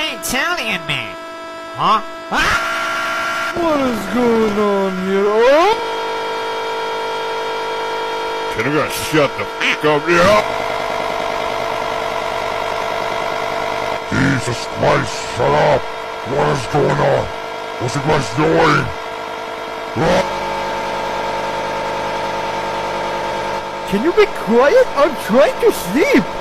Hey, Italian man. Huh? Ah! What is going on here? Oh! Can you guys shut the fuck up here? Jesus Christ, shut up! What is going on? What's the guys doing? Ah! Can you be quiet? I'm trying to sleep.